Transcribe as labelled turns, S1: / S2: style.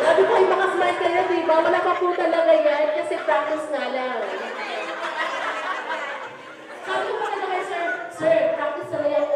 S1: Grabe po, yung mga smart kayo, di ba? Wala pa po talaga yan kasi practice na.